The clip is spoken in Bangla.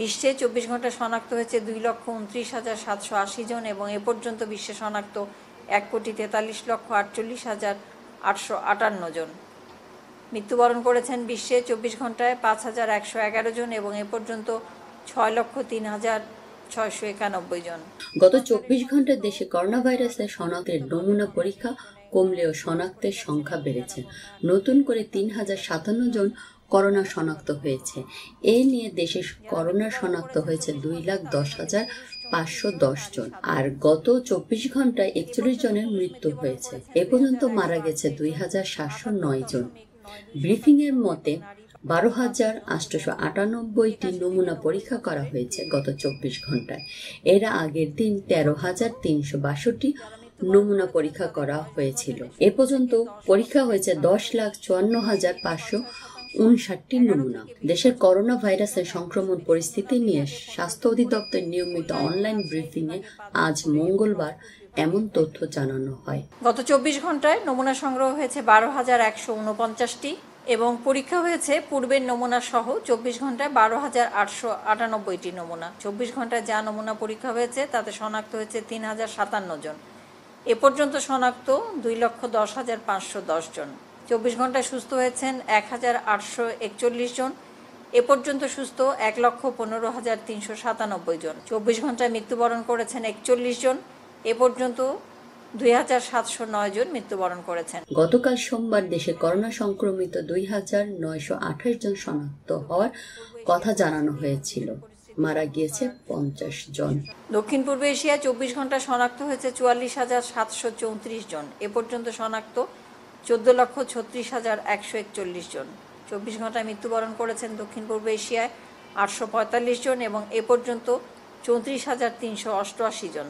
বিশ্বে চব্বিশ ঘণ্টা শনাক্ত হয়েছে দুই লক্ষ উনত্রিশ হাজার সাতশো আশি জন এবং এ পর্যন্ত বিশ্বে শনাক্ত এক কোটি তেতাল্লিশ লক্ষ আটচল্লিশ হাজার আটশো আটান্ন জন। মৃত্যুবরণ করেছেন বিশ্বে চব্বিশ ঘন্টায় পাঁচ হাজার একশো এগারো জন এবং এ পর্যন্ত ছয় লক্ষ তিন হাজার ছয়শো একানব্বই জন। গত চব্বিশ ঘন্টায় দেশে করোনা ভাইরাসের শনাক্তের নমুনা পরীক্ষা কমলেও শনাক্তের সংখ্যা বেড়েছে। নতুন করে তিন হাজার সাতান্ন জন করোনা শনাক্ত হয়েছে। এ নিয়ে দেশে করোনা শনাক্ত হয়েছে দুই লাখ দশ হাজার পাঁচশো দশ জন। আর গত চব্বিশ ঘন্টায় একচল্লিশ জনের মৃত্যু হয়েছে। এ পর্যন্ত মারা গেছে দুই হাজার সাতশো নয় জন। ব্রিফিং এর মতে, বারো হাজার আটশোশো আটানব্বইটি নমুনা পরীক্ষা করা হয়েছে গত চব্বিশ ঘন্টায়। এর আগের দিন তেরো হাজার তিনশো বাষট্টি নমুনা পরীক্ষা করা হয়েছিল। এ পর্যন্ত পরীক্ষা হয়েছে দশ লাখ চুয়ান্ন হাজার পাঁচশো উনষাটটি নমুনা। দেশের করোনা ভাইরাসের সংক্রমণ পরিস্থিতি নিয়ে স্বাস্থ্য অধিদপ্তর নিয়মিত অনলাইন ব্রিফিংয়ে আজ মঙ্গলবার এমন তথ্য জানানো হয়। গত চব্বিশ ঘন্টায় নমুনা সংগ্রহ হয়েছে বারো হাজার একশো উনপঞ্চাশটি এবং পরীক্ষা হয়েছে পূর্বের নমুনা সহ চব্বিশ ঘন্টায় বারো হাজার আটশো আটানব্বইটি নমুনা। চব্বিশ ঘন্টায় যা নমুনা পরীক্ষা হয়েছে তাতে শনাক্ত হয়েছে তিন হাজার সাতান্ন জন। এ পর্যন্ত শনাক্ত দুই লক্ষ দশ হাজার পাঁচশো দশ জন। চব্বিশ ঘন্টায় সুস্থ হয়েছেন এক হাজার আটশো একচল্লিশ জন। এ পর্যন্ত সুস্থ এক লক্ষ পনেরো হাজার তিনশো সাতানব্বই জন। চব্বিশ ঘন্টায় মৃত্যুবরণ করেছেন একচল্লিশ জন। এ পর্যন্ত দুই হাজার সাতশো নয় জন মৃত্যুবরণ করেছেন। গতকাল সোমবার দেশে করোনা সংক্রমিত দুই হাজার নয়শো আঠাশ জন শনাক্ত হওয়ার কথা জানানো হয়েছিল। মারা গিয়েছে পঞ্চাশ জন। দক্ষিণ পূর্ব এশিয়ায় চব্বিশ ঘণ্টা শনাক্ত হয়েছে চুয়াল্লিশ হাজার সাতশো চৌত্রিশ জন। এ পর্যন্ত শনাক্ত চোদ্দ লক্ষ ছত্রিশ হাজার একশো একচল্লিশ জন। চব্বিশ ঘন্টায় মৃত্যুবরণ করেছেন দক্ষিণ পূর্ব এশিয়ায় আটশো পঁয়তাল্লিশ জন এবং এ পর্যন্ত চৌত্রিশ হাজার তিনশো অষ্টআশি জন।